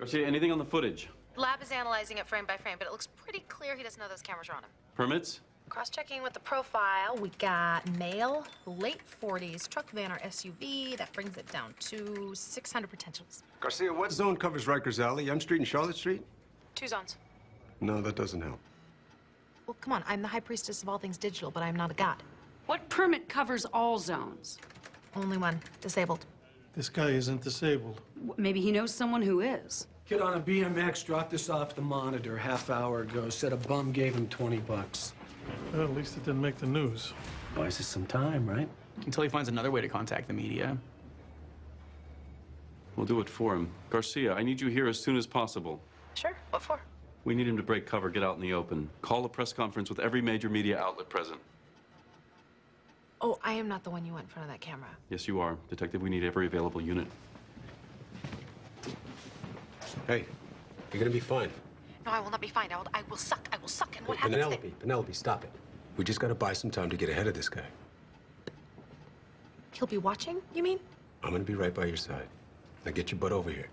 Garcia, anything on the footage? Lab is analyzing it frame by frame, but it looks pretty clear he doesn't know those cameras are on him. Permits? Cross-checking with the profile, we got male, late 40s, truck, van, or SUV. That brings it down to 600 potentials. Garcia, what zone covers Rikers Alley? Yonge Street and Charlotte Street? Two zones. No, that doesn't help. Well, come on, I'm the high priestess of all things digital, but I'm not a god. What permit covers all zones? Only one, disabled. This guy isn't disabled. Maybe he knows someone who is. Kid on a BMX dropped this off the monitor half hour ago. Said a bum gave him 20 bucks. Well, at least it didn't make the news. Buys us some time, right? Until he finds another way to contact the media. We'll do it for him. Garcia, I need you here as soon as possible. Sure, what for? We need him to break cover, get out in the open. Call a press conference with every major media outlet present. Oh, I am not the one you want in front of that camera. Yes, you are. Detective, we need every available unit. Hey, you're gonna be fine. No, I will not be fine. I will, I will suck. I will suck. And what happens Penelope, then? Penelope, stop it. We just gotta buy some time to get ahead of this guy. He'll be watching, you mean? I'm gonna be right by your side. Now get your butt over here.